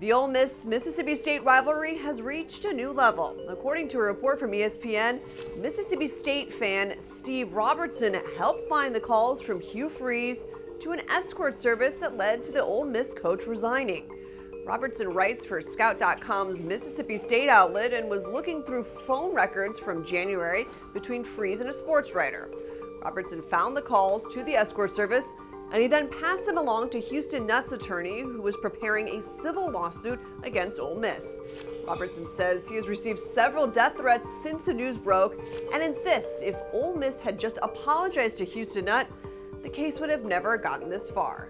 The Ole Miss Mississippi State rivalry has reached a new level. According to a report from ESPN, Mississippi State fan Steve Robertson helped find the calls from Hugh Freeze to an escort service that led to the Ole Miss coach resigning. Robertson writes for Scout.com's Mississippi State outlet and was looking through phone records from January between Freeze and a sports writer. Robertson found the calls to the escort service and he then passed them along to Houston Nutt's attorney, who was preparing a civil lawsuit against Ole Miss. Robertson says he has received several death threats since the news broke and insists if Ole Miss had just apologized to Houston Nutt, the case would have never gotten this far.